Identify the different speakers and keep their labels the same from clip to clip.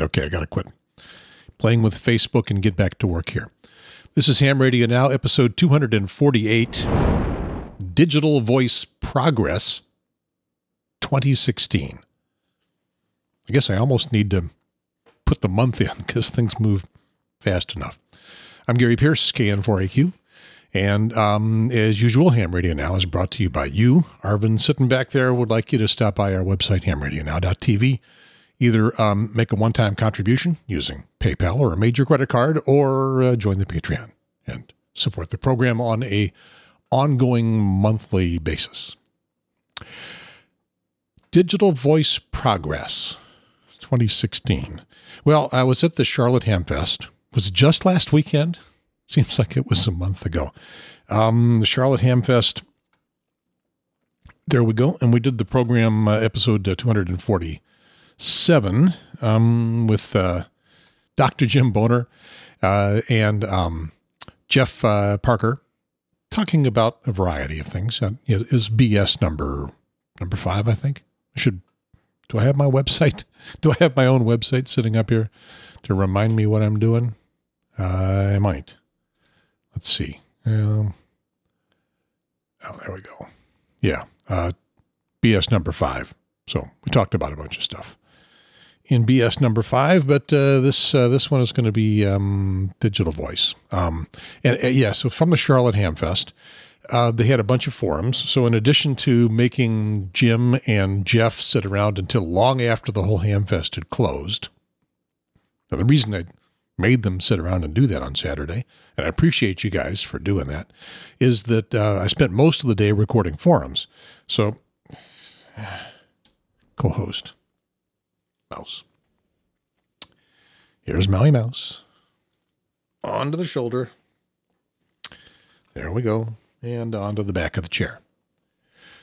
Speaker 1: Okay, I got to quit playing with Facebook and get back to work here. This is Ham Radio Now, episode 248 Digital Voice Progress 2016. I guess I almost need to put the month in because things move fast enough. I'm Gary Pearce, KN4AQ. And um, as usual, Ham Radio Now is brought to you by you. Arvin, sitting back there, would like you to stop by our website, hamradionow.tv either um, make a one-time contribution using PayPal or a major credit card, or uh, join the Patreon and support the program on a ongoing monthly basis. Digital Voice Progress 2016. Well, I was at the Charlotte Hamfest. Was it just last weekend? Seems like it was a month ago. Um, the Charlotte Hamfest. There we go. And we did the program uh, episode uh, 240 seven um, with uh, Dr. Jim Boehner uh, and um, Jeff uh, Parker talking about a variety of things. Uh, is BS number number five? I think I should. Do I have my website? Do I have my own website sitting up here to remind me what I'm doing? Uh, I might. Let's see. Um, oh, there we go. Yeah, uh, BS number five. So we talked about a bunch of stuff in BS number five, but uh, this uh, this one is going to be um, digital voice. Um, and uh, yeah, so from the Charlotte Hamfest, uh, they had a bunch of forums. So in addition to making Jim and Jeff sit around until long after the whole Hamfest had closed, now the reason I made them sit around and do that on Saturday, and I appreciate you guys for doing that, is that uh, I spent most of the day recording forums. So co-host mouse. Here's Maui Mouse. Onto the shoulder. There we go. And onto the back of the chair.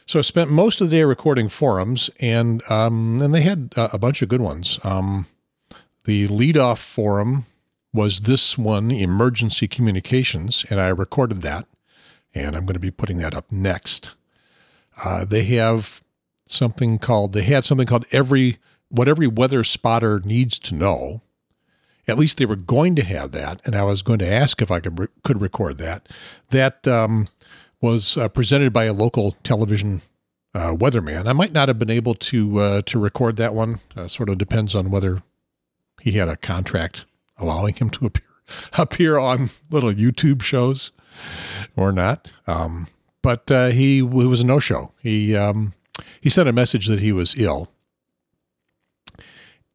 Speaker 1: So I spent most of the day recording forums, and um, and they had uh, a bunch of good ones. Um, the lead-off forum was this one, emergency communications, and I recorded that, and I'm going to be putting that up next. Uh, they have something called they had something called every what every weather spotter needs to know. At least they were going to have that, and I was going to ask if I could re- could record that. That um, was uh, presented by a local television uh, weatherman. I might not have been able to uh, to record that one. Uh, sort of depends on whether he had a contract allowing him to appear appear on little YouTube shows or not. Um, but uh, he, he was a no show. He um, he sent a message that he was ill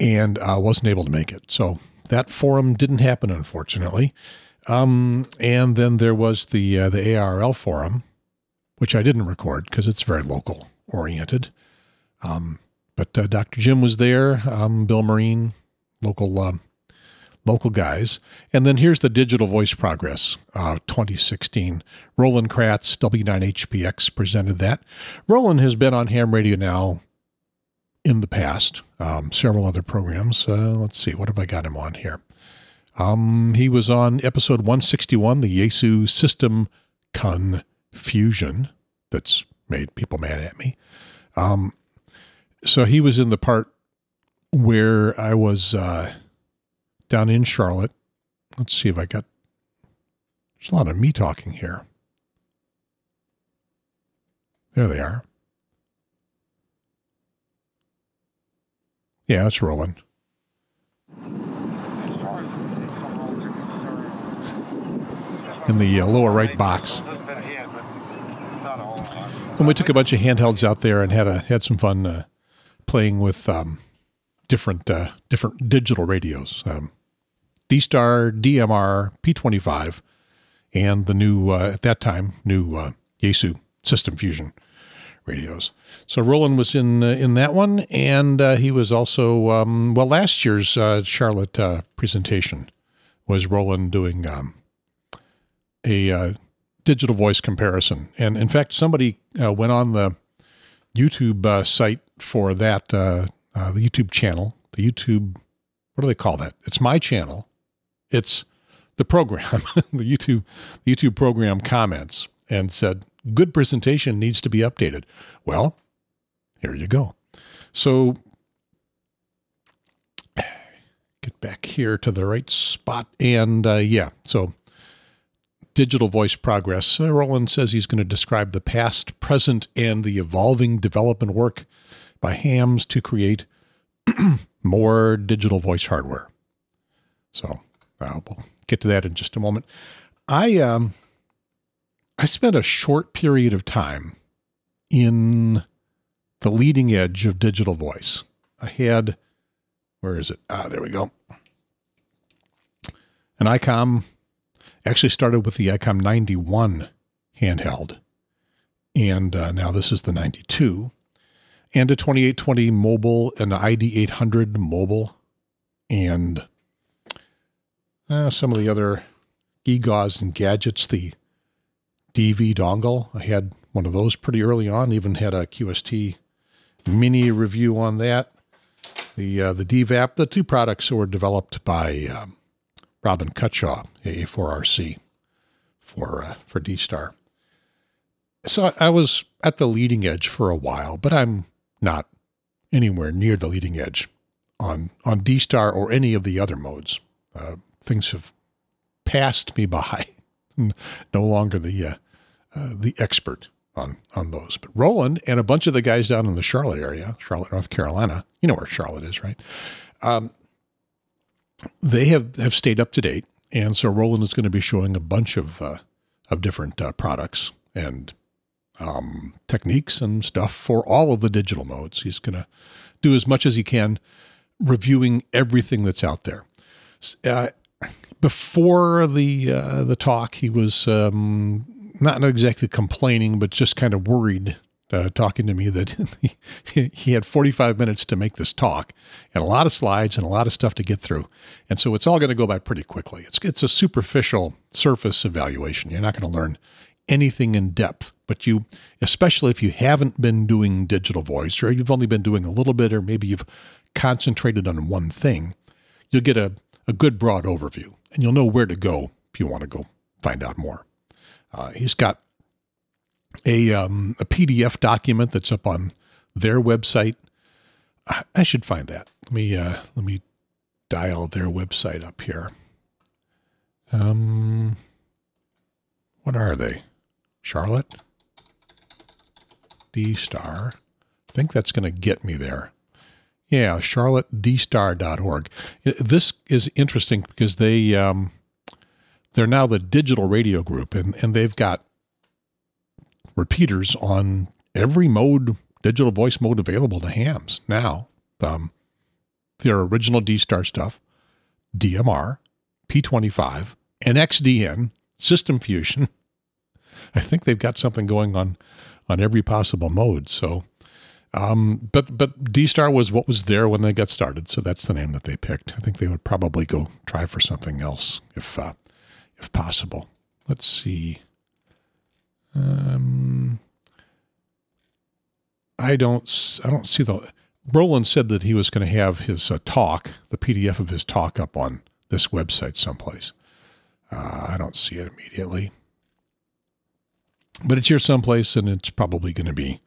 Speaker 1: and uh, wasn't able to make it. So that forum didn't happen, unfortunately. Um, and then there was the uh, the ARRL forum, which I didn't record because it's very local oriented. Um, but uh, Dr. Jim was there, um, Bill Morine, local um, local guys, and then here's the Digital Voice Progress uh, 2016. Roland Kratz, W9HPX presented that. Roland has been on Ham Radio now in the past, um, several other programs. Uh, let's see, what have I got him on here? Um, he was on episode 161, the Yaesu system confusion that's made people mad at me. Um, so he was in the part where I was uh, down in Charlotte. Let's see if I got. There's a lot of me talking here. There they are. Yeah, it's Roland. In the uh, lower right box. And we took a bunch of handhelds out there and had a had some fun uh, playing with um, different uh, different digital radios. Um, D-Star, DMR, P25, and the new uh, at that time new uh, Yaesu System Fusion radios. So Roland was in uh, in that one, and uh, he was also um, well last year's uh, Charlotte uh, presentation was Roland doing um, a uh, digital voice comparison, and in fact somebody uh, went on the YouTube site for that the YouTube channel, the YouTube what do they call that? It's my channel. It's the program, the YouTube the YouTube program comments, and said good presentation needs to be updated. Well, here you go. So get back here to the right spot. And uh, yeah, so digital voice progress. Uh, Roland says he's going to describe the past, present, and the evolving development work by hams to create more digital voice hardware. So uh, we'll get to that in just a moment. I um, I spent a short period of time in the leading edge of digital voice. I had, where is it? Ah, there we go. An ICOM actually started with the ICOM 91 handheld. And uh, now this is the 92. And a 2820 mobile, and an ID 800 mobile, and uh, some of the other eGauze and gadgets, the DV dongle. I had one of those pretty early on, even had a QST mini review on that. The uh, the DVAP, the two products were developed by um, Robin Cutshaw, AA4RC, for uh, for D-Star. So I was at the leading edge for a while, but I'm not anywhere near the leading edge on on D-Star or any of the other modes. Uh, things have passed me by. No longer the uh, uh, the expert on on those. But Roland and a bunch of the guys down in the Charlotte area, Charlotte, North Carolina, you know where Charlotte is, right? Um, they have have stayed up to date, and so Roland is going to be showing a bunch of uh, of different uh, products and um, techniques and stuff for all of the digital modes. He's going to do as much as he can, reviewing everything that's out there. Uh, before the uh, the talk, he was um, not exactly complaining, but just kind of worried, uh, talking to me that he, he had 45 minutes to make this talk and a lot of slides and a lot of stuff to get through. And so it's all going to go by pretty quickly. It's, it's a superficial surface evaluation. You're not going to learn anything in depth, but you, especially if you haven't been doing digital voice or you've only been doing a little bit, or maybe you've concentrated on one thing, you'll get a, a good broad overview and you'll know where to go if you want to go find out more. Uh, he's got a, um, a PDF document that's up on their website. I, should find that. Let me uh, let me dial their website up here. Um, what are they? Charlotte D Star. I think that's going to get me there. Yeah, charlottedstar.org. This is interesting because they um, they're now the digital radio group, and, and they've got repeaters on every mode, digital voice mode available to hams now. Um, their original D Star stuff, DMR, P25, and XDN, System Fusion. I think they've got something going on on every possible mode. So, um, but but D Star was what was there when they got started, so that's the name that they picked. I think they would probably go try for something else if uh, if possible. Let's see. Um, I don't. I don't see the. Roland said that he was going to have his uh, talk, the PDF of his talk, up on this website someplace. Uh, I don't see it immediately, but it's here someplace, and it's probably going to be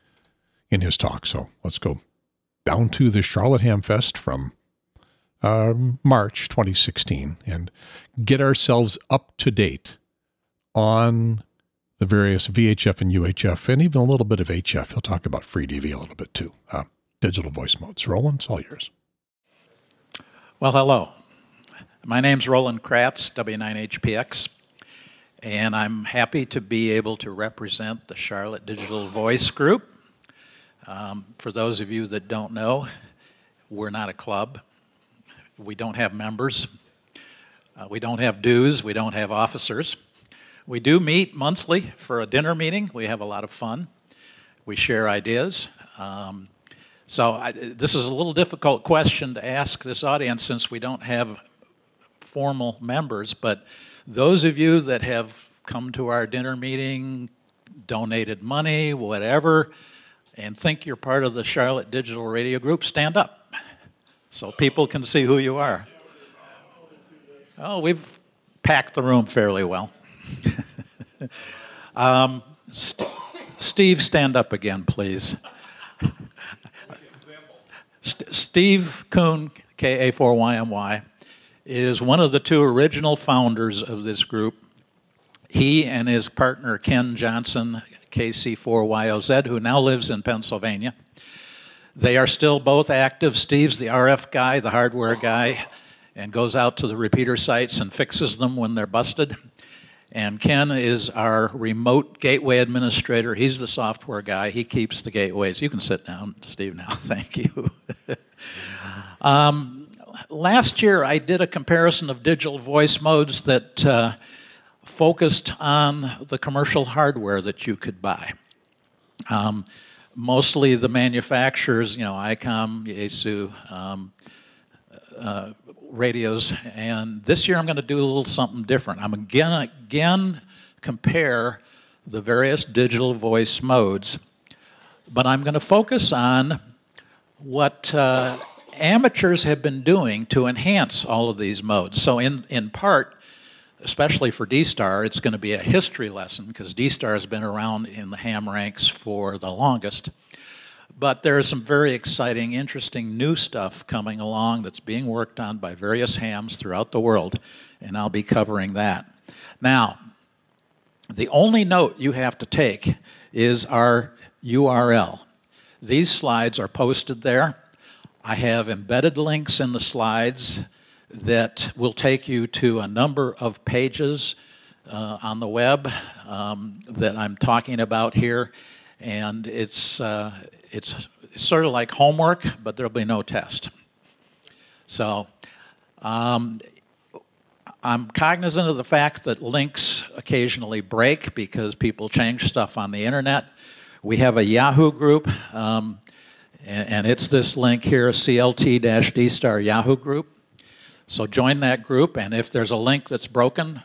Speaker 1: in his talk. So let's go down to the Charlotte Ham Fest from uh, March 2016 and get ourselves up to date on the various VHF and UHF and even a little bit of HF. He'll talk about FreeDV a little bit too. Uh, digital voice modes. Roland, it's all yours.
Speaker 2: Well, hello. My name's Roland Kratz, W9HPX, and I'm happy to be able to represent the Charlotte Digital Voice Group. Um, for those of you that don't know, we're not a club. We don't have members. Uh, we don't have dues. We don't have officers. We do meet monthly for a dinner meeting. We have a lot of fun. We share ideas. Um, so I, this is a little difficult question to ask this audience since we don't have formal members, but those of you that have come to our dinner meeting, donated money, whatever, and think you're part of the Charlotte Digital Radio Group, stand up so people can see who you are. Oh, we've packed the room fairly well. um, St Steve, stand up again, please. St Steve Kuhn, KA4YMY, is one of the two original founders of this group. He and his partner Ken Johnson, KC4YOZ, who now lives in Pennsylvania. They are still both active. Steve's the RF guy, the hardware guy, and goes out to the repeater sites and fixes them when they're busted. And Ken is our remote gateway administrator. He's the software guy. He keeps the gateways. You can sit down, Steve, now. Thank you. um, last year, I did a comparison of digital voice modes that uh, focused on the commercial hardware that you could buy. Um, mostly the manufacturers, you know, ICOM, Yaesu, um, uh, radios. And this year I'm going to do a little something different. I'm again again compare the various digital voice modes, but I'm going to focus on what uh, amateurs have been doing to enhance all of these modes. So in, in part, especially for D-Star, it's going to be a history lesson because D-Star has been around in the ham ranks for the longest. But there is some very exciting, interesting new stuff coming along that's being worked on by various hams throughout the world, and I'll be covering that. Now, the only note you have to take is our URL. These slides are posted there. I have embedded links in the slides that will take you to a number of pages uh, on the web um, that I'm talking about here. And it's, uh, it's sort of like homework, but there'll be no test. So um, I'm cognizant of the fact that links occasionally break because people change stuff on the internet. We have a Yahoo group, um, and, and, it's this link here, CLT-D-Star Yahoo group. So join that group, and if there's a link that's broken,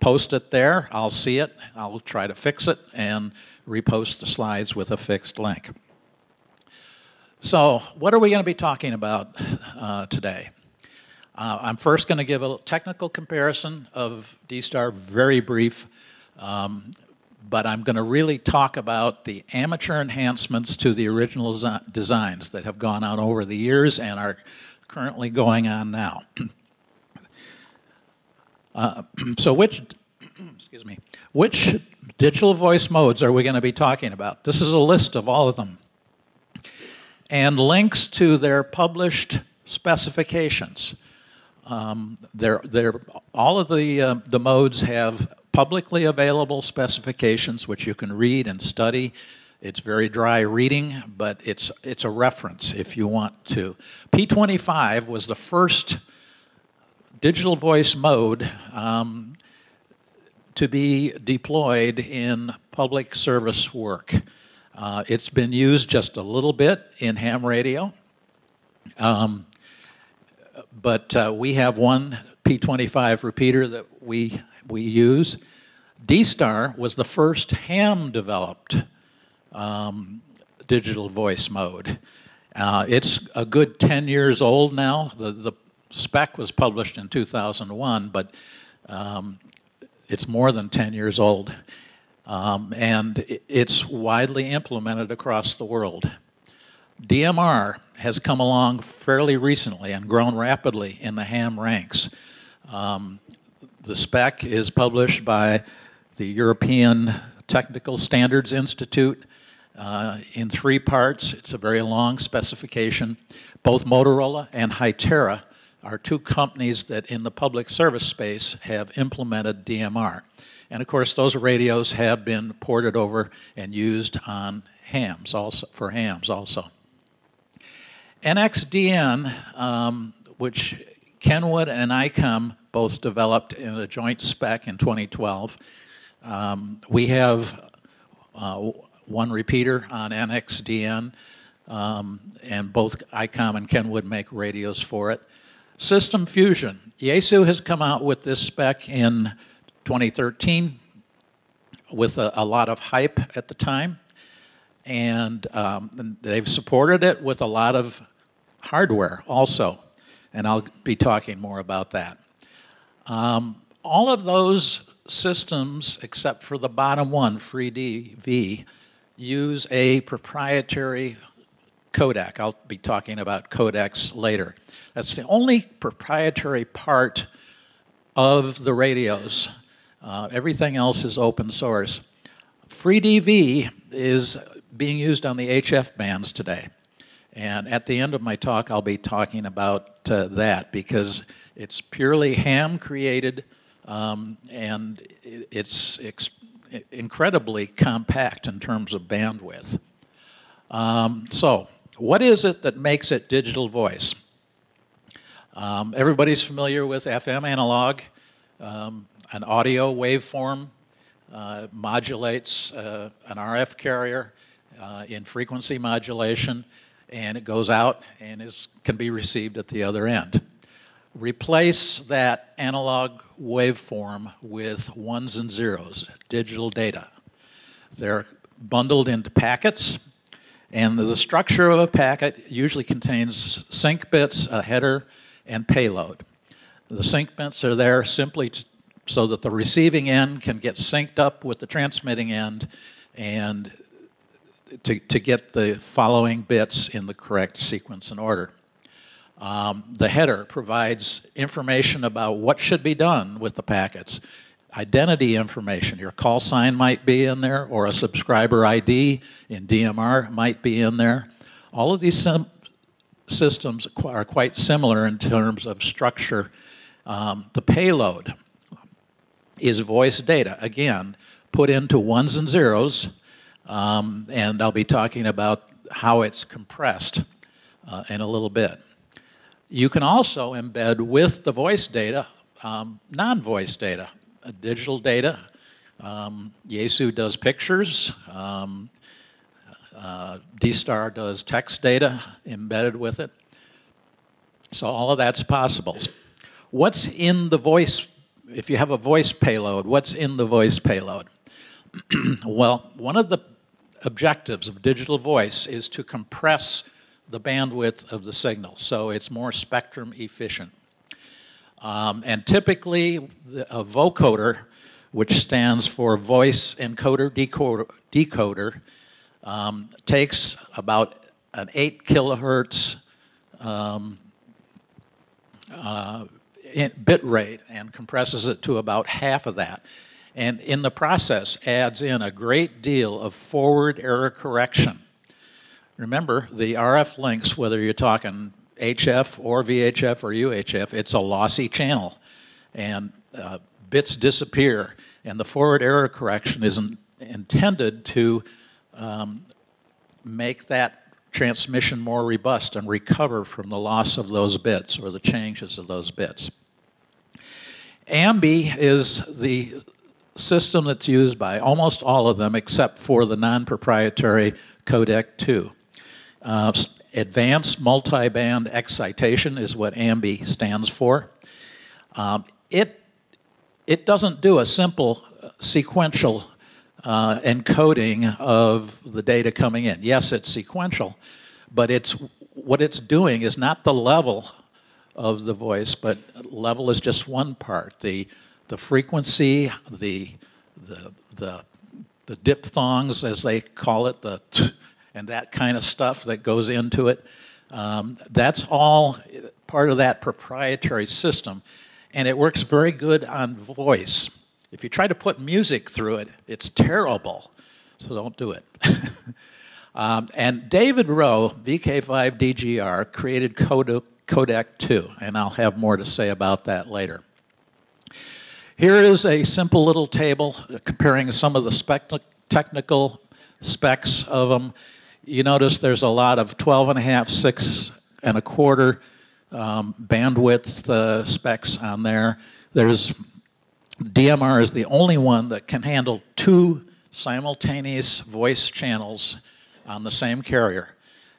Speaker 2: post it there. I'll see it. I'll try to fix it and repost the slides with a fixed link. So, what are we going to be talking about uh, today? Uh, I'm first going to give a technical comparison of D-Star, very brief, um, but I'm going to really talk about the amateur enhancements to the original designs that have gone on over the years and are currently going on now. uh, so which, excuse me, which digital voice modes are we going to be talking about? This is a list of all of them and links to their published specifications. Um, they're, they're, all of the, uh, the modes have publicly available specifications which you can read and study. It's very dry reading, but it's, it's a reference if you want to. P25 was the first digital voice mode um, to be deployed in public service work. Uh, it's been used just a little bit in ham radio, um, but uh, we have one P25 repeater that we, we use. D-Star was the first ham developed um, digital voice mode. Uh, it's a good 10 years old now. The, the spec was published in 2001, but um, it's more than 10 years old. Um, and it's widely implemented across the world. DMR has come along fairly recently and grown rapidly in the ham ranks. Um, the spec is published by the European Technical Standards Institute uh, in three parts. It's a very long specification. Both Motorola and Hytera are two companies that in the public service space have implemented DMR. And of course, those radios have been ported over and used on hams also, for hams also. NXDN, um, which Kenwood and ICOM both developed in a joint spec in 2012. Um, we have uh, one repeater on NXDN, um, and both ICOM and Kenwood make radios for it. System Fusion. Yaesu has come out with this spec in 2013 with a, a lot of hype at the time. And um, they've supported it with a lot of hardware also. And I'll be talking more about that. Um, all of those systems, except for the bottom one, FreeDV, use a proprietary codec. I'll be talking about codecs later. That's the only proprietary part of the radios. Uh, everything else is open source. FreeDV is being used on the HF bands today. And at the end of my talk, I'll be talking about uh, that because it's purely ham created um, and it's incredibly compact in terms of bandwidth. Um, so, what is it that makes it digital voice? Um, everybody's familiar with FM analog. Um, an audio waveform uh, modulates uh, an RF carrier uh, in frequency modulation, and it goes out and is, can be received at the other end. Replace that analog waveform with ones and zeros, digital data. They're bundled into packets, and the structure of a packet usually contains sync bits, a header, and payload. The sync bits are there simply to, so that the receiving end can get synced up with the transmitting end and to, to get the following bits in the correct sequence and order. Um, the header provides information about what should be done with the packets. Identity information, your call sign might be in there, or a subscriber ID in DMR might be in there. All of these systems are quite similar in terms of structure. Um, the payload is voice data, again, put into ones and zeros, um, and I'll be talking about how it's compressed uh, in a little bit. You can also embed with the voice data um, non-voice data, uh, digital data. Um, Yaesu does pictures. Um, uh, DStar does text data embedded with it. So all of that's possible. What's in the voice, if you have a voice payload, what's in the voice payload? well, one of the objectives of digital voice is to compress the bandwidth of the signal, so it's more spectrum efficient. Um, and typically, the, a vocoder, which stands for voice encoder decoder, decoder um, takes about an 8 kilohertz um, uh, bit rate and compresses it to about half of that. And in the process, adds in a great deal of forward error correction Remember, the RF links, whether you're talking HF or VHF or UHF, it's a lossy channel. And uh, bits disappear. And the forward error correction is not intended to um, make that transmission more robust and recover from the loss of those bits or the changes of those bits. AMBE is the system that's used by almost all of them except for the non-proprietary codec 2. Uh, advanced multiband excitation is what AMBE stands for. Um, it, it doesn't do a simple uh, sequential uh, encoding of the data coming in. Yes, it's sequential, but it's, what it's doing is not the level of the voice, but level is just one part. The, the frequency, the, the, the, the diphthongs, as they call it, the and that kind of stuff that goes into it. Um, that's all part of that proprietary system, and it works very good on voice. If you try to put music through it, it's terrible, so don't do it. um, and David Rowe, VK5DGR, created Codec 2, and I'll have more to say about that later. Here is a simple little table comparing some of the technical specs of them you notice there's a lot of 12 and a half, 6 and a quarter um, bandwidth uh, specs on there. There's DMR is the only one that can handle two simultaneous voice channels on the same carrier.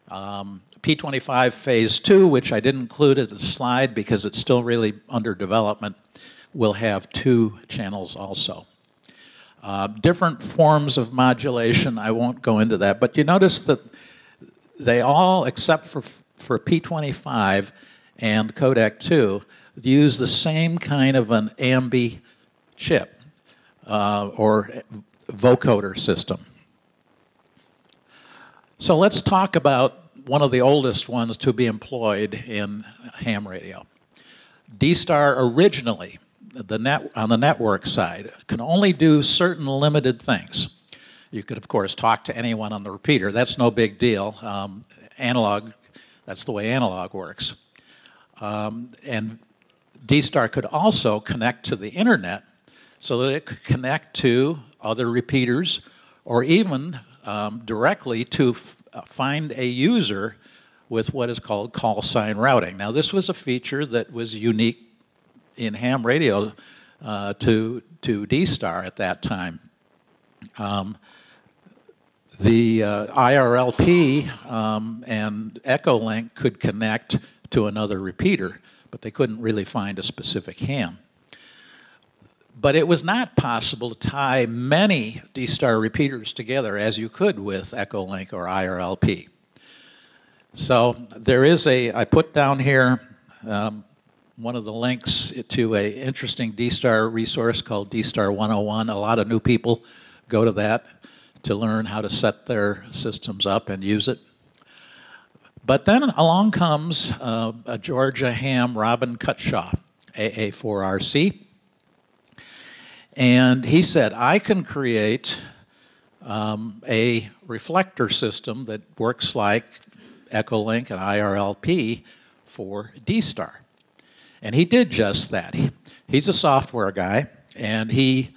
Speaker 2: Um, P25 phase 2, which I didn't include in the slide because it's still really under development, will have two channels also. Uh, different forms of modulation, I won't go into that, but you notice that they all, except for, for P25 and Codec 2, use the same kind of an AMBE chip uh, or vocoder system. So let's talk about one of the oldest ones to be employed in ham radio. D-Star originally, the net, on the network side, can only do certain limited things. You could, of course, talk to anyone on the repeater. That's no big deal. Um, analog, that's the way analog works. Um, and D-Star could also connect to the internet so that it could connect to other repeaters or even um, directly to uh, find a user with what is called call sign routing. Now, this was a feature that was unique in ham radio uh, to, to D-Star at that time. Um, the uh, IRLP um, and Echolink could connect to another repeater, but they couldn't really find a specific ham. But it was not possible to tie many D-Star repeaters together as you could with Echolink or IRLP. So there is a, I put down here um, one of the links to a interesting D-Star resource called D-Star 101. A lot of new people go to that to learn how to set their systems up and use it. But then along comes uh, a Georgia ham Robin Cutshaw, AA4RC. And he said, I can create um, a reflector system that works like Echolink and IRLP for D-Star. And he did just that. He, he's a software guy, and he,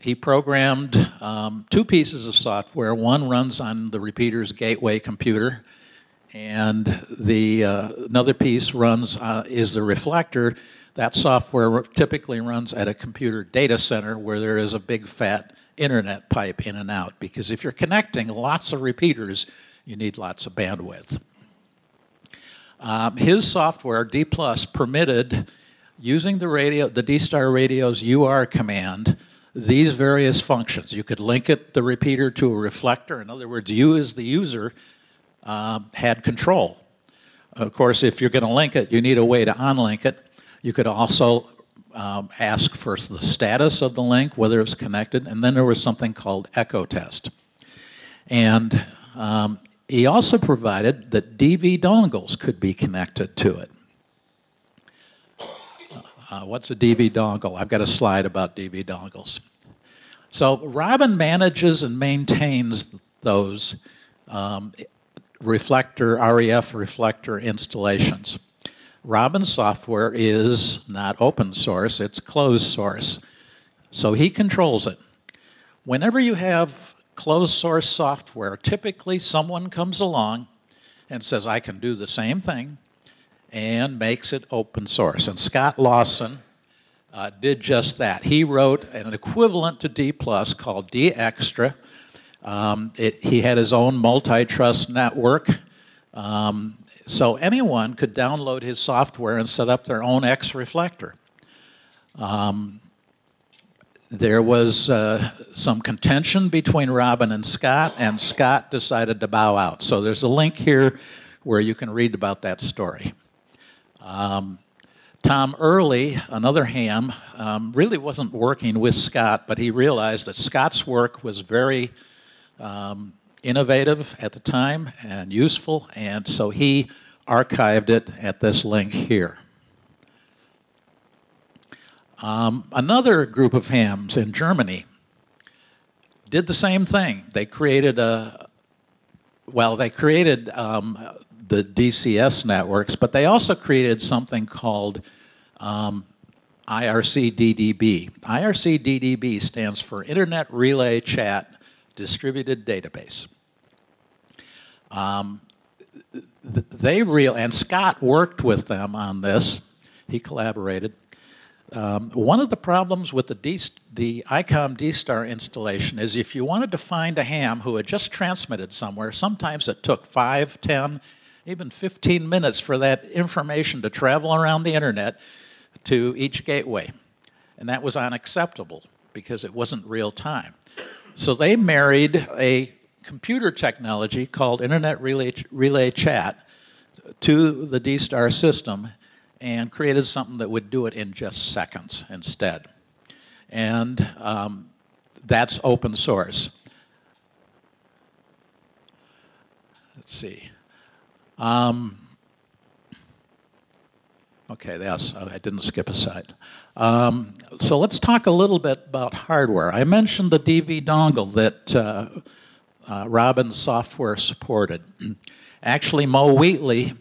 Speaker 2: he programmed um, two pieces of software. One runs on the repeater's gateway computer, and the uh, another piece runs uh, is the reflector. That software typically runs at a computer data center where there is a big fat internet pipe in and out. Because if you're connecting lots of repeaters, you need lots of bandwidth. Um, his software, D Plus, permitted using the radio, the D-Star radio's UR command, these various functions. You could link it, the repeater, to a reflector. In other words, you as the user um, had control. Of course, if you're going to link it, you need a way to unlink it. You could also um, ask for the status of the link, whether it's connected, and then there was something called echo test. And um, he also provided that DV dongles could be connected to it. Uh, what's a DV dongle? I've got a slide about DV dongles. So Robin manages and maintains those um, reflector, REF reflector installations. Robin software is not open source, it's closed source. So he controls it. Whenever you have closed source software, typically someone comes along and says, I can do the same thing and makes it open source. And Scott Lawson uh, did just that. He wrote an equivalent to D Plus called D Extra. Um, it, he had his own multi-trust network. Um, so anyone could download his software and set up their own X reflector. Um, there was uh, some contention between Robin and Scott, and Scott decided to bow out. So there's a link here where you can read about that story. Um, Tom Early, another ham, um, really wasn't working with Scott, but he realized that Scott's work was very um, innovative at the time and useful, and so he archived it at this link here. Um, another group of hams in Germany did the same thing. They created a, well, they created um, the DCS networks, but they also created something called um, IRC-DDB. IRC-DDB stands for Internet Relay Chat Distributed Database. Um, they real and Scott worked with them on this. He collaborated. Um, one of the problems with the, D, the ICOM D-Star installation is if you wanted to find a ham who had just transmitted somewhere, sometimes it took 5, 10, even 15 minutes for that information to travel around the internet to each gateway. And that was unacceptable because it wasn't real time. So they married a computer technology called Internet Relay, Relay Chat to the D-Star system and created something that would do it in just seconds instead. And um, that's open source. Let's see. Um, okay, yes, I didn't skip a slide. Um, so let's talk a little bit about hardware. I mentioned the DV dongle that uh, uh, Robin's software supported. Actually, Moe Wheatley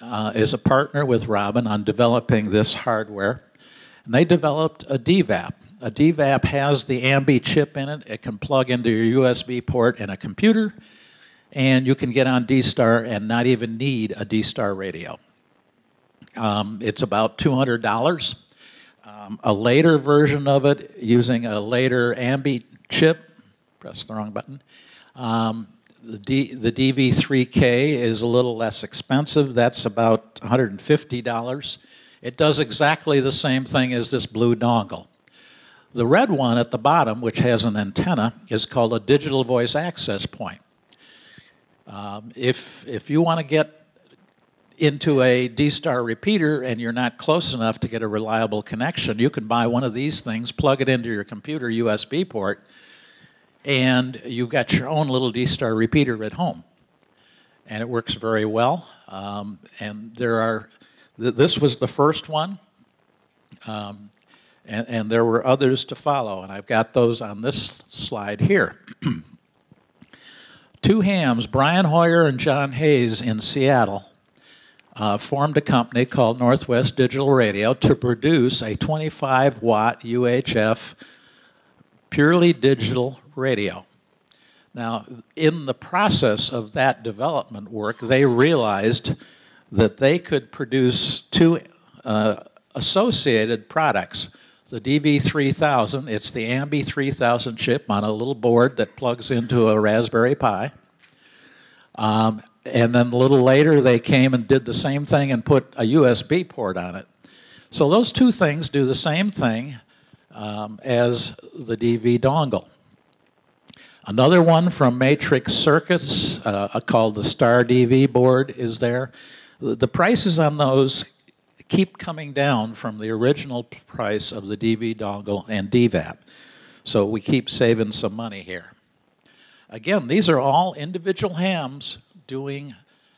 Speaker 2: uh, is a partner with Robin on developing this hardware. And they developed a DVAP. A DVAP has the AMBE chip in it. It can plug into your USB port in a computer, and you can get on D-Star and not even need a D-Star radio. Um, it's about $200. Um, a later version of it, using a later AMBE chip, press the wrong button, um, the, D, the DV3K is a little less expensive. That's about $150. It does exactly the same thing as this blue dongle. The red one at the bottom, which has an antenna, is called a digital voice access point. Um, if, if you want to get into a D-Star repeater and you're not close enough to get a reliable connection, you can buy one of these things, plug it into your computer USB port, and you've got your own little D-Star repeater at home. And it works very well. Um, and there are, th this was the first one. Um, and, and there were others to follow, and I've got those on this slide here. Two hams, Brian Hoyer and John Hays in Seattle, uh, formed a company called Northwest Digital Radio to produce a 25 watt UHF purely digital radio. Now, in the process of that development work, they realized that they could produce two uh, associated products the DV3000. It's the AMBE 3000 chip on a little board that plugs into a Raspberry Pi. Um, and then a little later, they came and did the same thing and put a USB port on it. So those two things do the same thing um, as the DV dongle. Another one from Matrix Circuits uh, called the Star DV board is there. The prices on those keep coming down from the original price of the DV dongle and DVAP. So we keep saving some money here. Again, these are all individual hams doing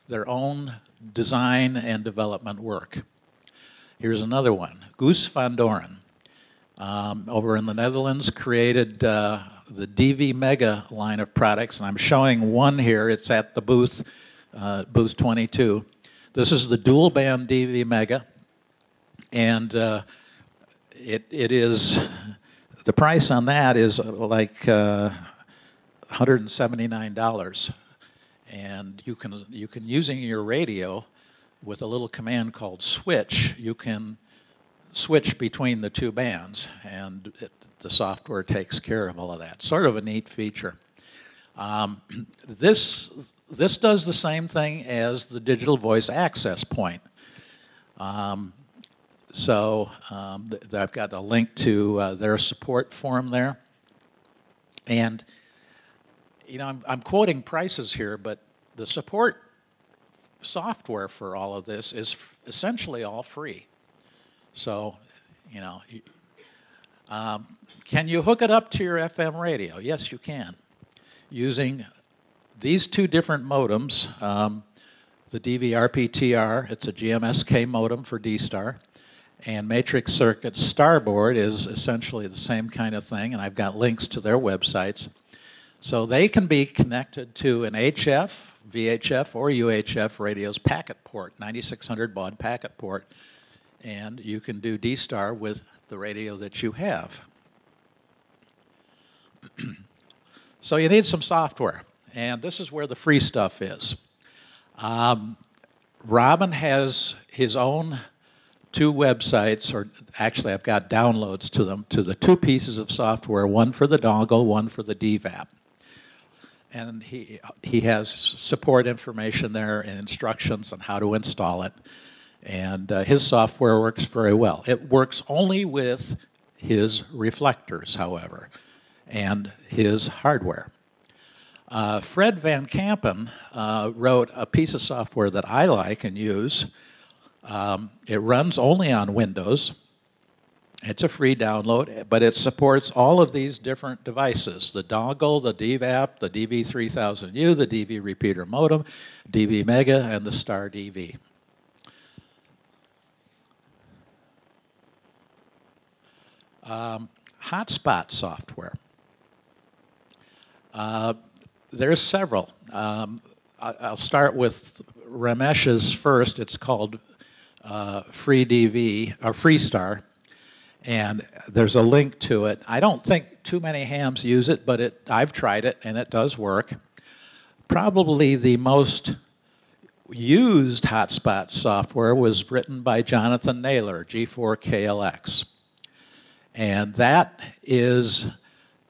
Speaker 2: their own design and development work. Here's another one. Guus van Dooren, um, over in the Netherlands, created uh, the DV Mega line of products, and I'm showing one here. It's at the booth, uh, booth 22. This is the dual band DV Mega and uh, it it is the price on that is like uh, $179 and you can you can using your radio with a little command called switch you can switch between the two bands and it, the software takes care of all of that sort of a neat feature um, this this does the same thing as the digital voice access point um, so um, I've got a link to uh, their support form there. And, you know, I'm, I'm quoting prices here, but the support software for all of this is essentially all free. So, you know, um, can you hook it up to your FM radio? Yes, you can. Using these two different modems, um, the DVRPTR, it's a GMSK modem for D-Star, and Matrix Circuit Starboard is essentially the same kind of thing, and I've got links to their websites. So they can be connected to an HF, VHF, or UHF radio's packet port, 9600 baud packet port, and you can do D-Star with the radio that you have. so you need some software, and this is where the free stuff is. Um, Robin has his own two websites, or actually I've got downloads to them, to the two pieces of software, one for the dongle, one for the DVAP. And he, he has support information there and instructions on how to install it. And uh, his software works very well. It works only with his reflectors, however, and his hardware. Uh, Fred Van Kampen uh, wrote a piece of software that I like and use um, it runs only on Windows. It's a free download, but it supports all of these different devices the dongle, the DVAP, the DV3000U, the DV repeater modem, DV Mega, and the Star DV. Um, hotspot software. Uh, there's several. Um, I, will start with Ramesh's first. It's called uh, FreeDV or FreeStar, and there's a link to it. I don't think too many hams use it, but it, I've tried it and it does work. Probably the most used hotspot software was written by Jonathan Naylor, G4KLX. And that is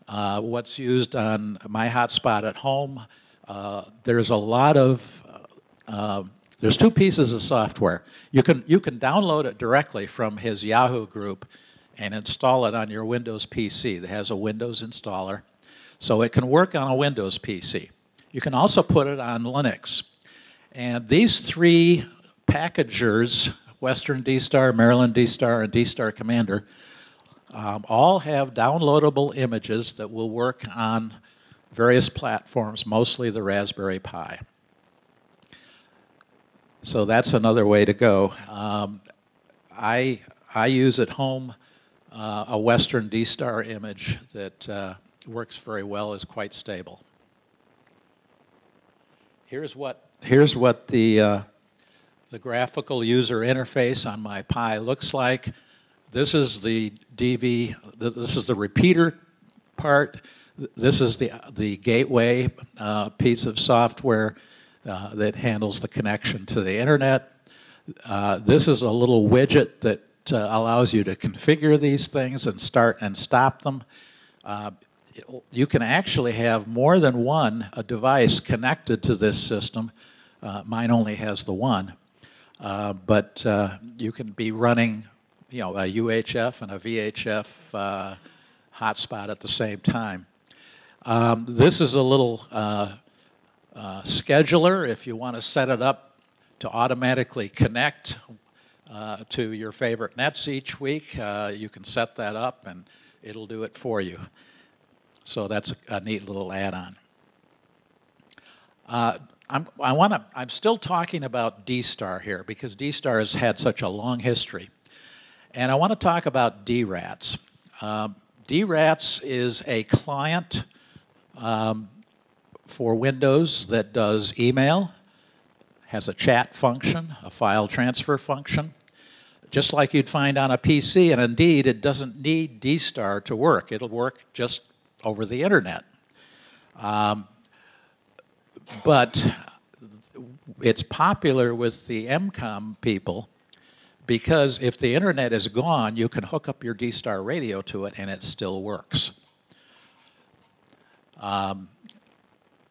Speaker 2: uh, what's used on my hotspot at home. Uh, there's a lot of, uh, there's two pieces of software. You can, you can download it directly from his Yahoo group and install it on your Windows PC that has a Windows installer. So it can work on a Windows PC. You can also put it on Linux. And these three packagers, Western D-Star, Maryland D-Star, and D-Star Commander, um, all have downloadable images that will work on various platforms, mostly the Raspberry Pi. So that's another way to go. Um, I, I use at home uh, a Western D-Star image that uh, works very well, is quite stable. Here's what, here's what the, uh, the graphical user interface on my Pi looks like. This is the DV, this is the repeater part. This is the, the gateway uh, piece of software uh, that handles the connection to the internet. Uh, this is a little widget that uh, allows you to configure these things and start and stop them. Uh, you can actually have more than one a device connected to this system. Uh, mine only has the one. but you can be running you know, a UHF and a VHF uh, hotspot at the same time. Um, this is a little uh, uh, scheduler if you want to set it up to automatically connect uh, to your favorite nets each week. Uh, you can set that up and it'll do it for you. So that's a, a neat little add-on. Uh, I'm, I want to. I'm still talking about D-Star here because D-Star has had such a long history. And I want to talk about DRATS. Um, DRATS is a client um, for Windows that does email, has a chat function, a file transfer function, just like you'd find on a PC. And indeed, it doesn't need DStar to work. It'll work just over the internet. Um, but it's popular with the EmComm people because if the internet is gone, you can hook up your D-Star radio to it and it still works. Um,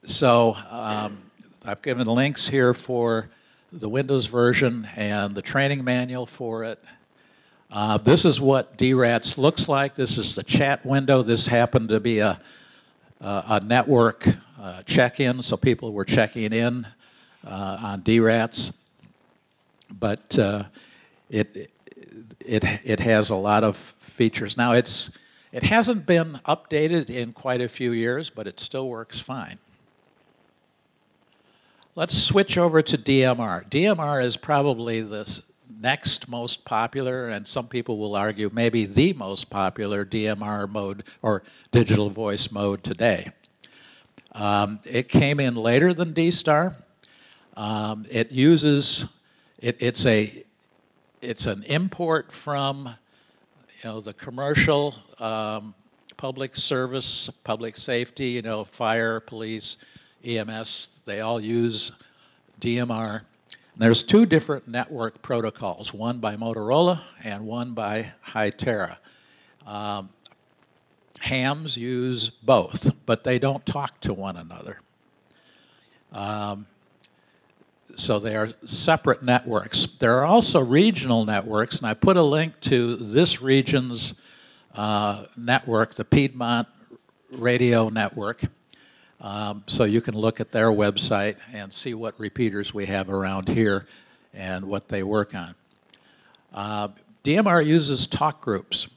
Speaker 2: so um, I've given links here for the Windows version and the training manual for it. Uh, this is what DRATS looks like. This is the chat window. This happened to be a, a, a network uh, check-in, so people were checking in uh, on DRATS. But uh, it, it, it has a lot of features. Now, it's, it hasn't been updated in quite a few years, but it still works fine. Let's switch over to DMR. DMR is probably the next most popular, and some people will argue maybe the most popular DMR mode or digital voice mode today. Um, it came in later than D-Star. Um, it uses, it, it's a it's an import from you know the commercial um, public service, public safety, you know, fire, police, EMS, they all use DMR. And there's two different network protocols, one by Motorola and one by Hytera. Um, hams use both, but they don't talk to one another. Um, so they are separate networks. There are also regional networks, and I put a link to this region's uh, network, the Piedmont Radio Network. Um, so you can look at their website and see what repeaters we have around here and what they work on. Uh, DMR uses talk groups.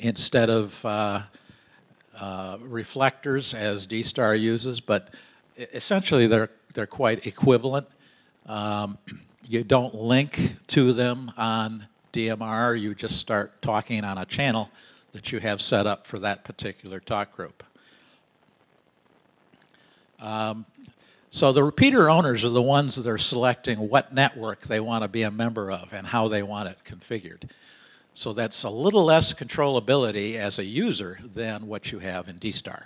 Speaker 2: instead of uh, uh, reflectors as D-Star uses, but essentially they're, they're quite equivalent. Um, you don't link to them on DMR, you just start talking on a channel that you have set up for that particular talk group. Um, so the repeater owners are the ones that are selecting what network they want to be a member of and how they want it configured. So that's a little less controllability as a user than what you have in DSTAR.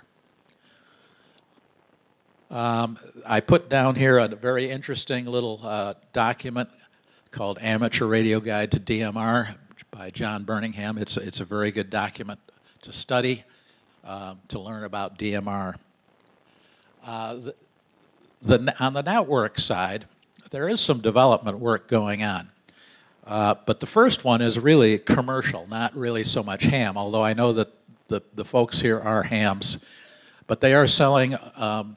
Speaker 2: Um, I put down here a very interesting little uh, document called Amateur Radio Guide to DMR by John Burningham. It's a, it's a very good document to study, um, to learn about DMR. Uh, the, the, on the network side, there is some development work going on. Uh, but the first one is really commercial, not really so much ham, although I know that the, the folks here are hams. But they are selling um,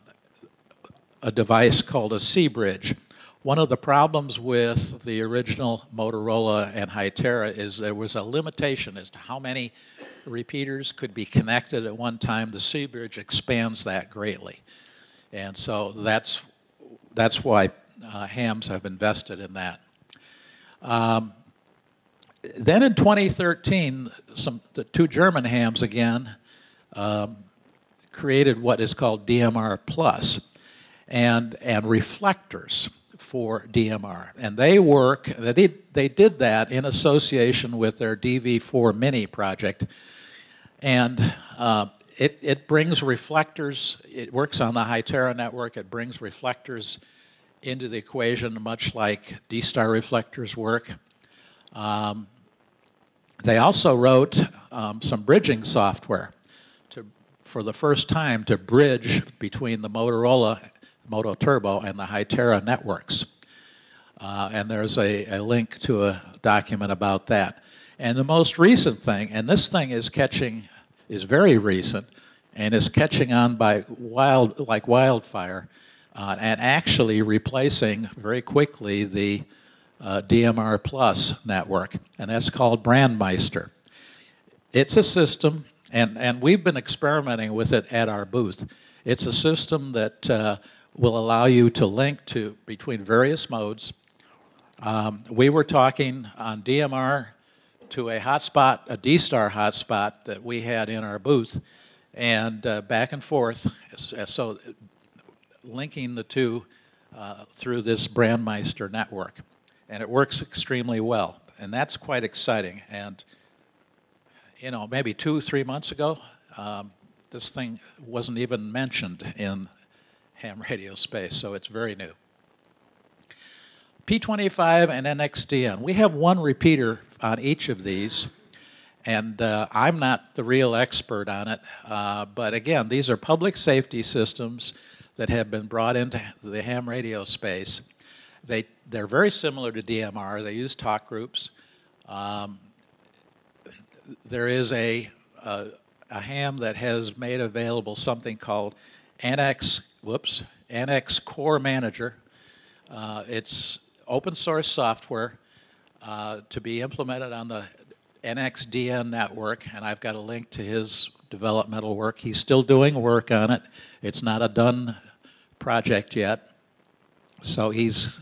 Speaker 2: a device called a C-Bridge. One of the problems with the original Motorola and Hytera is there was a limitation as to how many repeaters could be connected at one time. The C-Bridge expands that greatly. And so that's, that's why uh, hams have invested in that. Um, then in 2013, some, the two German hams again um, created what is called DMR Plus and, and reflectors for DMR. And they work, they did, they did that in association with their DV4 Mini project. And uh, it, it brings reflectors, it works on the Hytera network, it brings reflectors into the equation much like D-star reflectors work. Um, they also wrote um, some bridging software to, for the first time to bridge between the Motorola MotoTRBO and the Hytera networks. Uh, and there's a, a link to a document about that. And the most recent thing, and this thing is catching, is very recent, and is catching on by wild, like wildfire, uh, and actually replacing very quickly the uh, DMR Plus network, and that's called Brandmeister. It's a system, and, and we've been experimenting with it at our booth. It's a system that uh, will allow you to link to between various modes. Um, we were talking on DMR to a hotspot, a D-Star hotspot that we had in our booth, and uh, back and forth. So linking the two uh, through this Brandmeister network. And it works extremely well. And that's quite exciting. And, you know, maybe two, three months ago, um, this thing wasn't even mentioned in ham radio space, so it's very new. P25 and NXDN. We have one repeater on each of these. And uh, I'm not the real expert on it, uh, but again, these are public safety systems that have been brought into the ham radio space. They, they're very similar to DMR. They use talk groups. Um, there is a, a, a, ham that has made available something called NX, whoops, NX Core Manager. Uh, it's open source software uh, to be implemented on the NXDN network, and I've got a link to his developmental work. He's still doing work on it. It's not a done project yet, so he's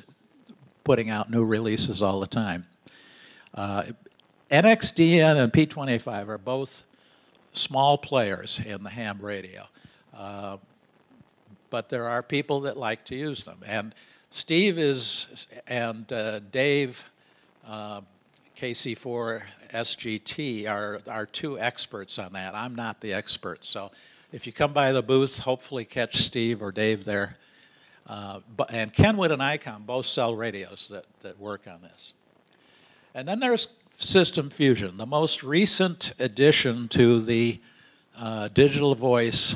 Speaker 2: putting out new releases all the time. Uh, NXDN and P25 are both small players in the ham radio, uh, but there are people that like to use them. And Steve is, and uh, Dave, uh, KC4 SGT are, are two experts on that. I'm not the expert. So if you come by the booth, hopefully catch Steve or Dave there. Uh, but, and Kenwood and ICOM both sell radios that, that work on this. And then there's System Fusion, the most recent addition to the uh, digital voice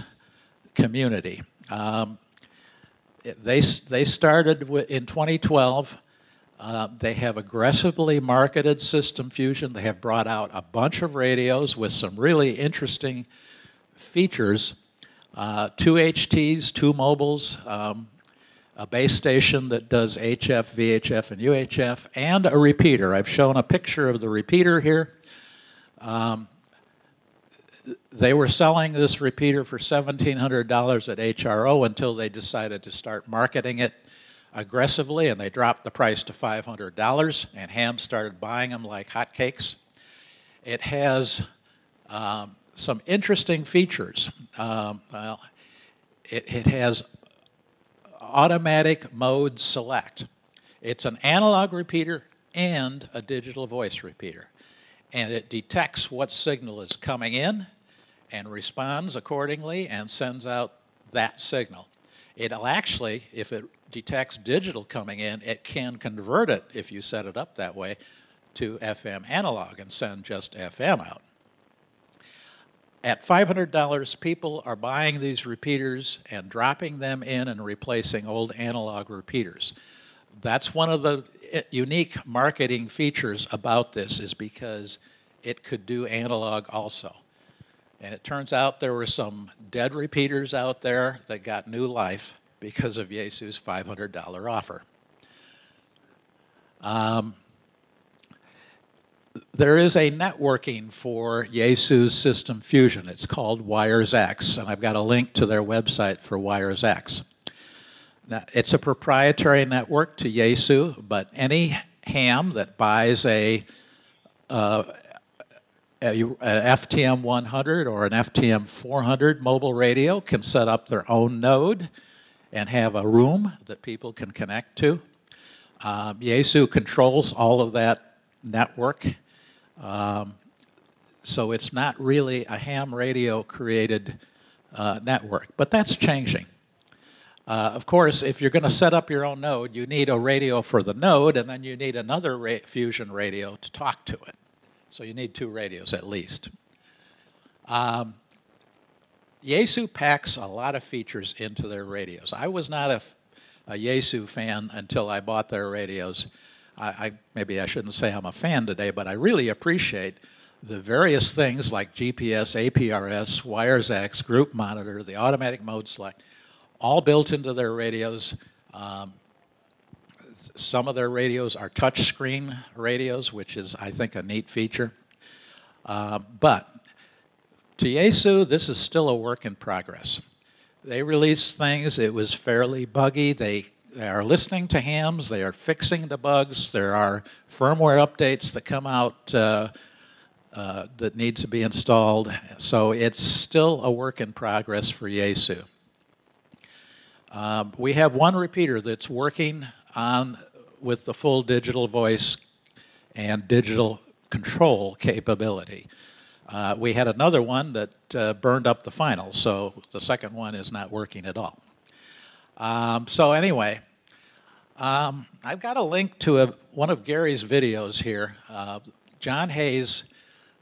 Speaker 2: community. Um, they, they started in 2012 uh, they have aggressively marketed System Fusion. They have brought out a bunch of radios with some really interesting features. Uh, two HTs, two mobiles, um, a base station that does HF, VHF, and UHF, and a repeater. I've shown a picture of the repeater here. Um, they were selling this repeater for $1,700 at HRO until they decided to start marketing it aggressively and they dropped the price to $500 and ham started buying them like hotcakes. It has um, some interesting features. Um, well, it, it has automatic mode select. It's an analog repeater and a digital voice repeater. And it detects what signal is coming in and responds accordingly and sends out that signal. It'll actually, if it detects digital coming in, it can convert it, if you set it up that way, to FM analog and send just FM out. At $500, people are buying these repeaters and dropping them in and replacing old analog repeaters. That's one of the eh, unique marketing features about this is because it could do analog also. And it turns out there were some dead repeaters out there that got new life because of Yaesu's $500 offer. Um, there is a networking for Yaesu's System Fusion. It's called WiresX, and I've got a link to their website for WiresX. Now, it's a proprietary network to Yaesu, but any ham that buys a uh, a, a FTM 100 or an FTM 400 mobile radio can set up their own node and have a room that people can connect to. Um, Yaesu controls all of that network. Um, so it's not really a ham radio created uh, network, but that's changing. Uh, of course, if you're going to set up your own node, you need a radio for the node, and then you need another ra fusion radio to talk to it. So you need two radios at least. Um, Yaesu packs a lot of features into their radios. I was not a, a Yaesu fan until I bought their radios. I, I, maybe I shouldn't say I'm a fan today, but I really appreciate the various things like GPS, APRS, WiresX, group monitor, the automatic mode select, all built into their radios. Um, some of their radios are touchscreen radios, which is, I think, a neat feature. Uh, but to Yaesu, this is still a work in progress. They released things, it was fairly buggy. They, they are listening to hams, they are fixing the bugs. There are firmware updates that come out uh, uh, that need to be installed. So it's still a work in progress for Yaesu. Um, we have one repeater that's working on with the full digital voice and digital control capability. Uh, we had another one that uh, burned up the final, so the second one is not working at all. Um, so anyway, um, I've got a link to a, one of Gary's videos here. Uh, John Hays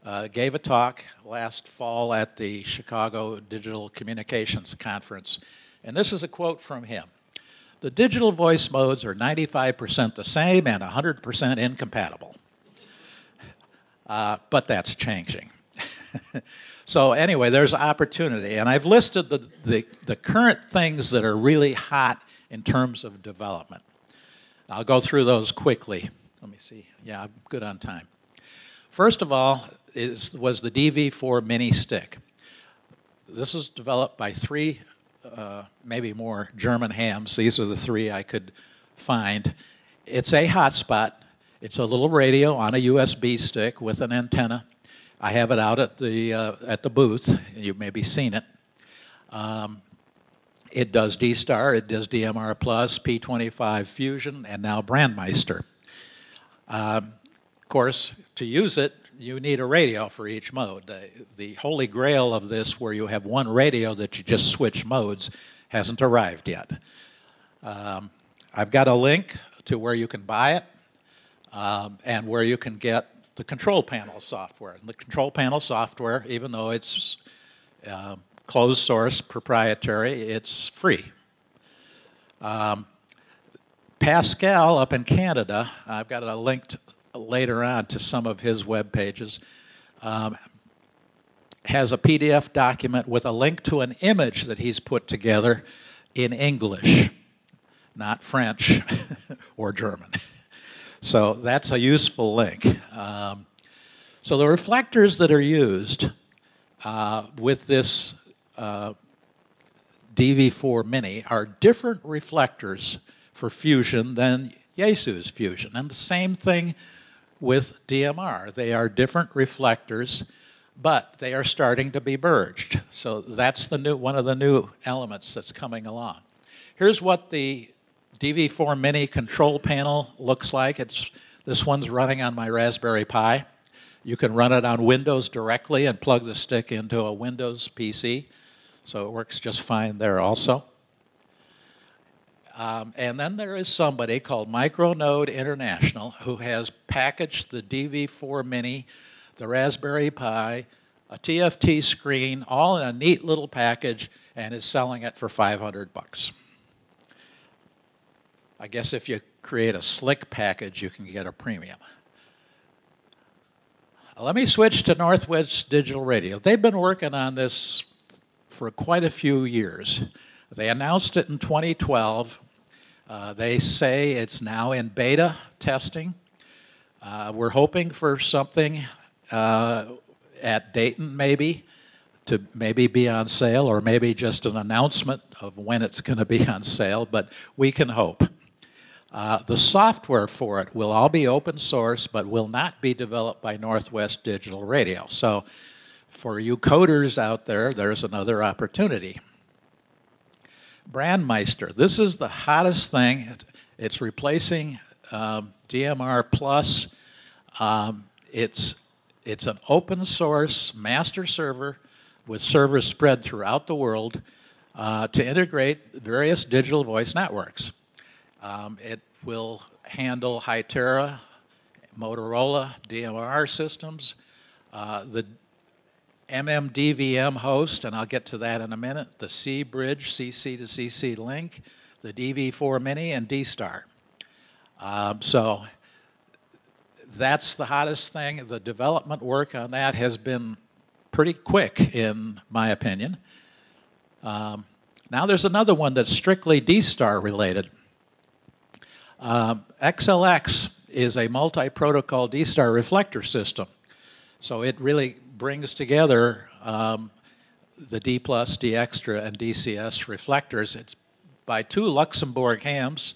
Speaker 2: uh, gave a talk last fall at the Chicago Digital Communications Conference, and this is a quote from him. The digital voice modes are 95% the same and 100% incompatible. Uh, but that's changing. so anyway, there's opportunity. And I've listed the, the, the, current things that are really hot in terms of development. I'll go through those quickly. Let me see. Yeah, I'm good on time. First of all is, was the DV4 mini stick. This was developed by three uh, maybe more German hams. These are the three I could find. It's a hotspot. It's a little radio on a USB stick with an antenna. I have it out at the, uh, at the booth. You've maybe seen it. Um, it does D-Star, it does DMR Plus, P25 Fusion, and now Brandmeister. Um, of course, to use it, you need a radio for each mode. The, the holy grail of this, where you have one radio that you just switch modes, hasn't arrived yet. Um, I've got a link to where you can buy it um, and where you can get the control panel software. And the control panel software, even though it's uh, closed source, proprietary, it's free. Um, Pascal up in Canada, I've got a link later on to some of his web pages, um, has a PDF document with a link to an image that he's put together in English, not French or German. So that's a useful link. Um, so the reflectors that are used uh, with this uh, DV4 Mini are different reflectors for fusion than Yaesu's fusion. And the same thing with DMR. They are different reflectors, but they are starting to be merged. So that's the new, one of the new elements that's coming along. Here's what the DV4 Mini control panel looks like. It's, this one's running on my Raspberry Pi. You can run it on Windows directly and plug the stick into a Windows PC. So it works just fine there also. Um, and then there is somebody called Micronode International who has packaged the DV4 Mini, the Raspberry Pi, a TFT screen, all in a neat little package, and is selling it for 500 bucks. I guess if you create a slick package, you can get a premium. Let me switch to Northwest Digital Radio. They've been working on this for quite a few years. They announced it in 2012. Uh, they say it's now in beta testing. Uh, we're hoping for something uh, at Dayton, maybe, to maybe be on sale, or maybe just an announcement of when it's going to be on sale, but we can hope. Uh, the software for it will all be open source, but will not be developed by Northwest Digital Radio. So for you coders out there, there's another opportunity. Brandmeister, this is the hottest thing. It's replacing um, DMR Plus. Um, it's, it's an open source master server with servers spread throughout the world uh, to integrate various digital voice networks. Um, it will handle Hytera, Motorola, DMR systems, uh, the MMDVM host, and I'll get to that in a minute, the C bridge, CC to CC link, the DV4 Mini, and D-Star. Um, so that's the hottest thing. The development work on that has been pretty quick, in my opinion. Um, now there's another one that's strictly D-Star related. Um, XLX is a multi-protocol D-Star reflector system. So it really brings together um, the D plus, D extra, and DCS reflectors. It's by two Luxembourg hams,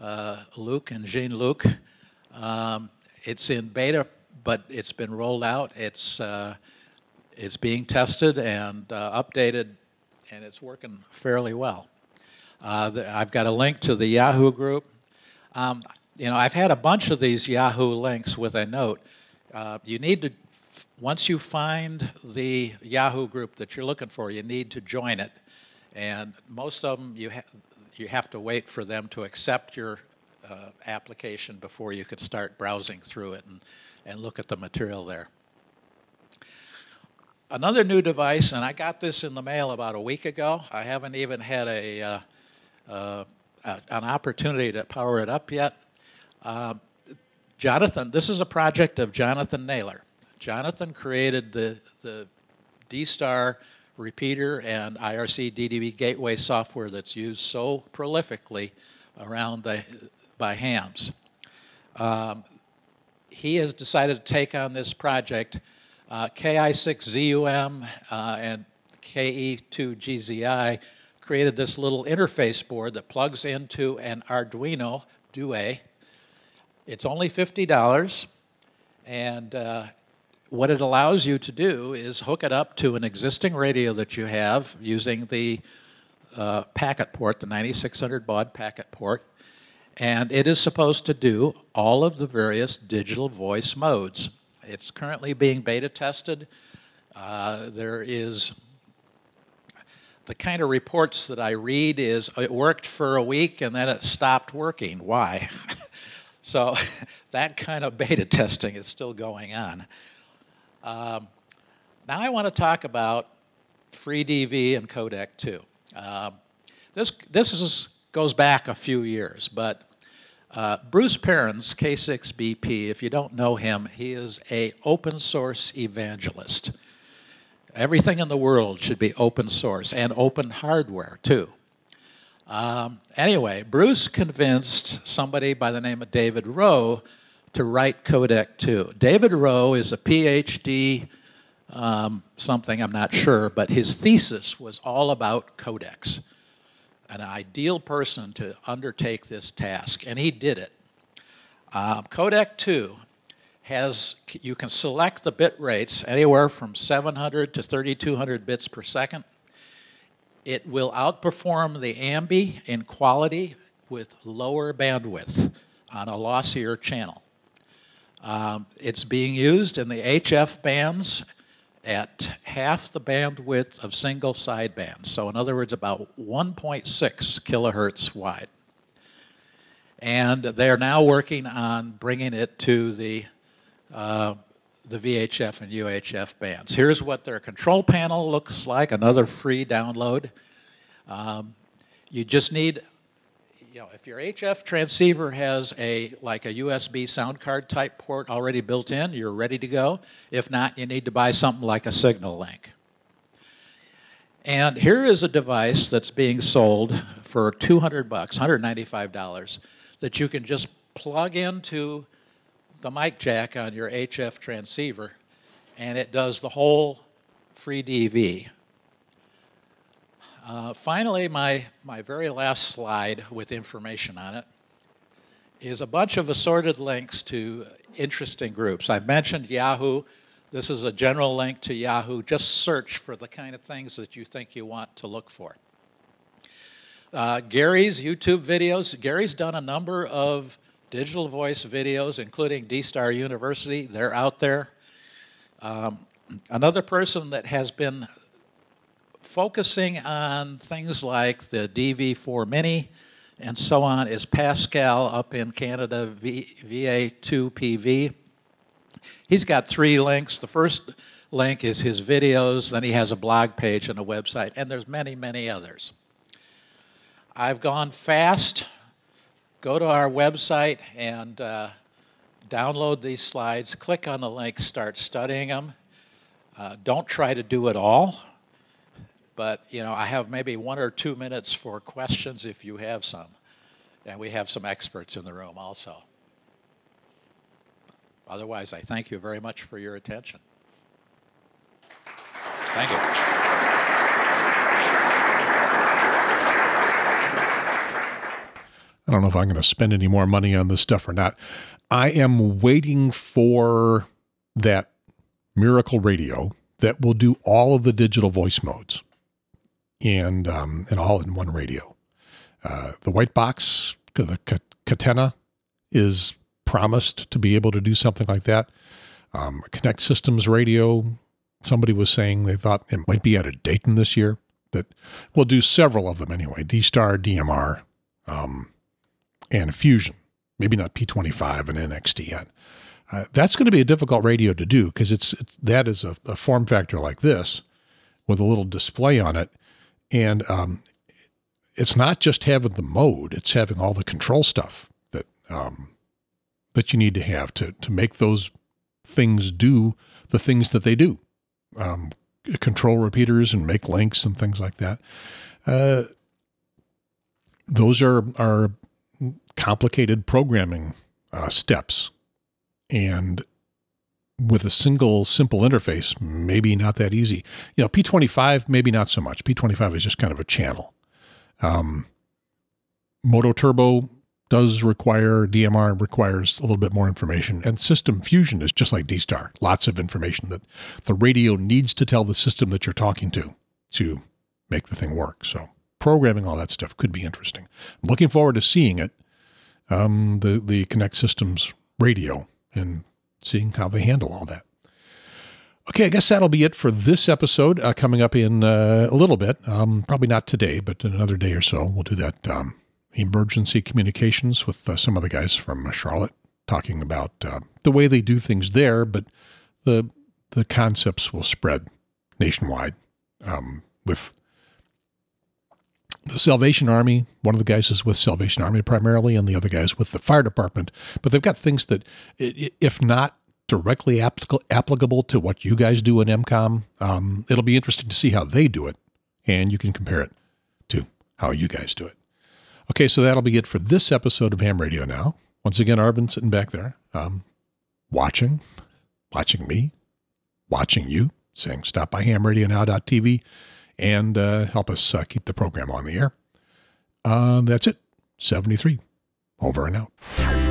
Speaker 2: uh, and Jean-Luc. Um, it's in beta, but it's been rolled out. It's, uh, it's being tested and uh, updated, and it's working fairly well. Uh, the, I've got a link to the Yahoo group. Um, you know, I've had a bunch of these Yahoo links with a note. Uh, you need to once you find the Yahoo group that you're looking for, you need to join it. And most of them, you, ha you have to wait for them to accept your uh, application before you can start browsing through it and, and look at the material there. Another new device, and I got this in the mail about a week ago. I haven't even had a, uh, uh, an opportunity to power it up yet. Uh, Jonathan, this is a project of Jonathan Naylor. Jonathan created the, the D-Star repeater and IRC DDB gateway software that's used so prolifically around the, by hams. Um, he has decided to take on this project. Uh, KI6ZUM uh, and KE2GZI created this little interface board that plugs into an Arduino Due. It's only $50 and uh, what it allows you to do is hook it up to an existing radio that you have using the uh, packet port, the 9600 baud packet port, and it is supposed to do all of the various digital voice modes. It's currently being beta tested. Uh, there is the kind of reports that I read is it worked for a week and then it stopped working. Why? so that kind of beta testing is still going on. Um, now I want to talk about FreeDV and Codec 2. Um, this this is, goes back a few years, but uh, Bruce Perens, K6BP, if you don't know him, he is a open source evangelist. Everything in the world should be open source and open hardware too. Um, anyway, Bruce convinced somebody by the name of David Rowe to write Codec 2. David Rowe is a PhD um, something, I'm not sure, but his thesis was all about codecs. An ideal person to undertake this task, and he did it. Um, codec 2 has, you can select the bit rates anywhere from 700 to 3200 bits per second. It will outperform the AMBE in quality with lower bandwidth on a lossier channel. Um, it's being used in the HF bands at half the bandwidth of single sidebands. So in other words, about 1.6 kilohertz wide. And they're now working on bringing it to the, uh, the VHF and UHF bands. Here's what their control panel looks like, another free download. Um, you just need you know, if your HF transceiver has a like a USB sound card type port already built in, you're ready to go. If not, you need to buy something like a SignaLink. And here is a device that's being sold for 200 bucks, $195, that you can just plug into the mic jack on your HF transceiver, and it does the whole free DV. Uh, finally, my, my very last slide with information on it is a bunch of assorted links to interesting groups. I've mentioned Yahoo. This is a general link to Yahoo. Just search for the kind of things that you think you want to look for. Uh, Gary's YouTube videos. Gary's done a number of digital voice videos, including D-Star University. They're out there. Um, another person that has been focusing on things like the DV4 Mini and so on is Pascal up in Canada, v, VA2PV. He's got three links. The first link is his videos, then he has a blog page and a website, and there's many, many others. I've gone fast. Go to our website and uh, download these slides. Click on the link, start studying them. Uh, don't try to do it all. But, you know, I have maybe one or two minutes for questions if you have some. And we have some experts in the room also. Otherwise, I thank you very much for your attention. Thank you.
Speaker 1: I don't know if I'm going to spend any more money on this stuff or not. I am waiting for that miracle radio that will do all of the digital voice modes and um, and all in one radio. Uh, the white box, the Catena, is promised to be able to do something like that. Um, Connect Systems Radio, somebody was saying they thought it might be out of Dayton this year. That we'll do several of them anyway. D Star, DMR, um, and Fusion. Maybe not P25 and NXDN. Uh, that's going to be a difficult radio to do because it's, it's, that is a, a form factor like this with a little display on it and um, it's not just having the mode; it's having all the control stuff that um, that you need to have to to make those things do the things that they do. Um, control repeaters and make links and things like that. Uh, those are are complicated programming uh, steps, and with a single simple interface, maybe not that easy. You know, P25, maybe not so much. P25 is just kind of a channel. Um, MotoTRBO does require, DMR requires a little bit more information. And System Fusion is just like D-Star. Lots of information that the radio needs to tell the system that you're talking to to make the thing work. So programming all that stuff could be interesting. I'm looking forward to seeing it, um, the, the Connect Systems radio and seeing how they handle all that. Okay, I guess that'll be it for this episode. Uh, coming up in uh, a little bit, um, probably not today, but another day or so, we'll do that um, emergency communications with uh, some of the guys from Charlotte, talking about uh, the way they do things there, but the the concepts will spread nationwide um, with the Salvation Army. One of the guys is with Salvation Army primarily, and the other guys with the fire department. But they've got things that, if not directly applicable to what you guys do in EmComm, um, it'll be interesting to see how they do it, and you can compare it to how you guys do it. Okay, so that'll be it for this episode of Ham Radio now. Once again, Arvin sitting back there, um, watching, watching me, watching you, saying stop by hamradionow.tv and uh, help us uh, keep the program on the air. Uh, that's it. 73. Over and out.